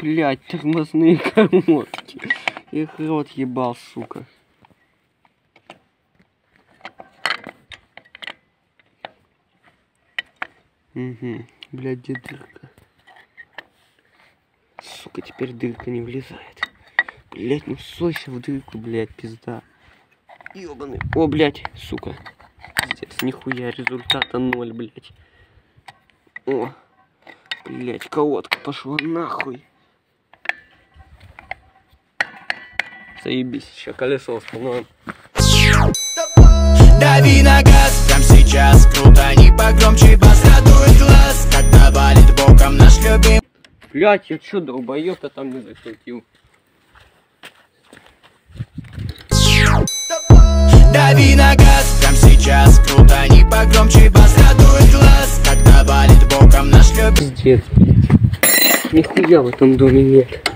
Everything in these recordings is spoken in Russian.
Блять, тормозные колодки. Их рот ебал, сука. Угу. Блядь, где дырка? Сука, теперь дырка не влезает. Блять, ну сойся в дырку, блядь, пизда. Ёбаный. О, блядь, сука. Пиздец, нихуя, результата ноль, блядь. О, блядь, колодка пошла нахуй. Заебись, сейчас колесо установим. Дави на газ, прям сейчас Круто, не погромче, бас радует глаз Когда валит боком наш любимый Блять, я чё, долбоёб, я там не закрутил. Дави на газ, прям сейчас Круто, не погромче, бас радует глаз Когда валит боком наш Пиздец, блядь. Нихуя в этом доме нет.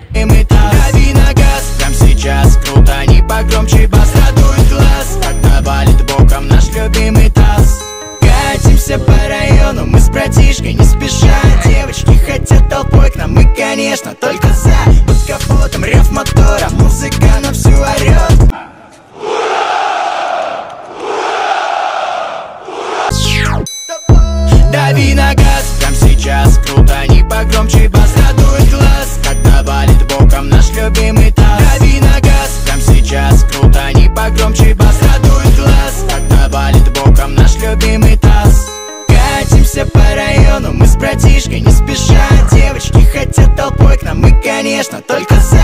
Сейчас Круто, не погромче, бас. Радует глаз Когда валит боком наш любимый таз. Катимся по району, мы с братишкой не спеша. Девочки хотят толпой к нам, мы, конечно, только за. Под капотом рев мотора, музыка на всю орёт Дави на газ, прям сейчас Круто, не погромче, бас. Радует глаз Катимся по району, мы с братишкой не спеша. Девочки хотят толпой к нам, мы, конечно, только за